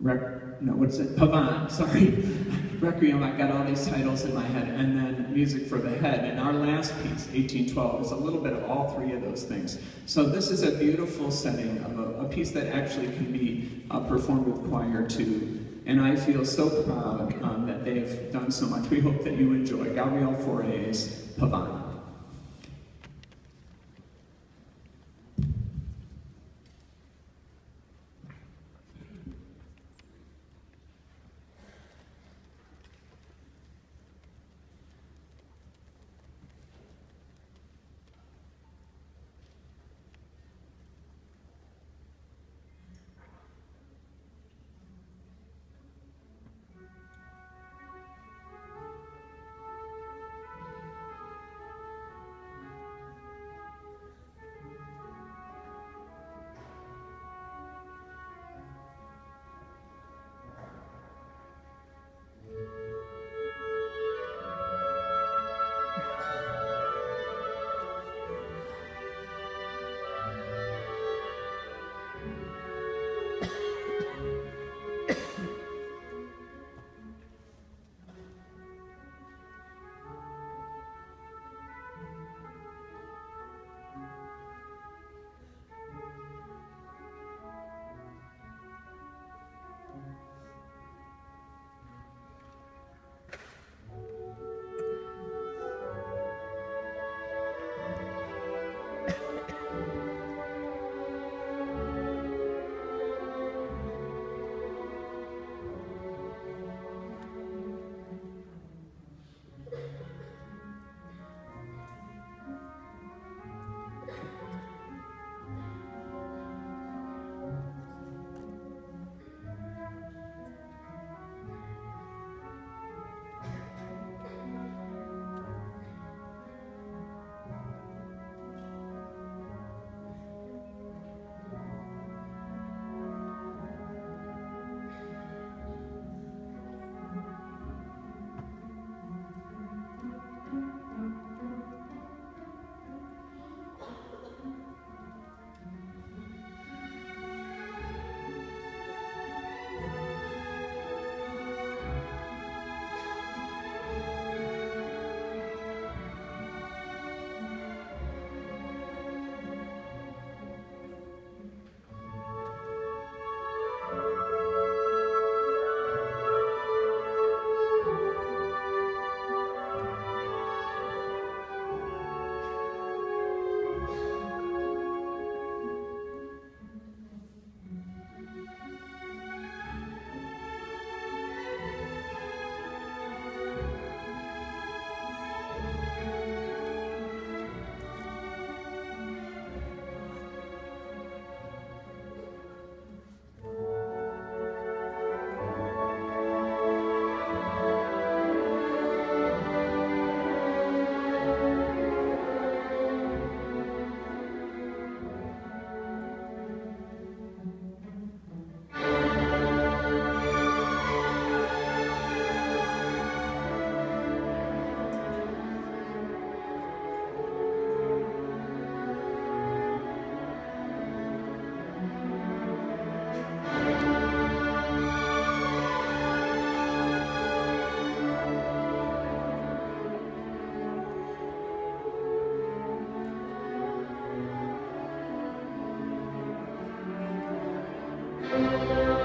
Rec, no, what's it? Pavane, sorry. Requiem, I got all these titles in my head, and then Music for the Head. And our last piece, 1812, is a little bit of all three of those things. So this is a beautiful setting of a, a piece that actually can be uh, performed with choir too. And I feel so proud um, that they've done so much. We hope that you enjoy Gabriel Fauré's Pavane. Música